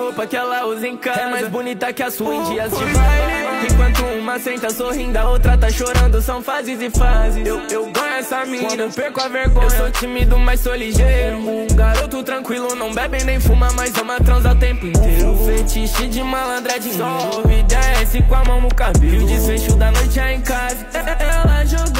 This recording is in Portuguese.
roupa que ela usa em casa. É mais bonita que a sua em dias de baile. Enquanto uma senta sorrindo, a outra tá chorando. São fases e fases. Eu, eu ganho essa mina, quando eu perco a vergonha. Eu sou tímido, mas sou ligeiro. Um garoto tranquilo, não bebe nem fuma, mas é uma transa o tempo inteiro. Uh. Fetiche de malandra só de Sobe e desce com a mão no cabelo. E o desfecho da noite é em casa. É, é, ela jogou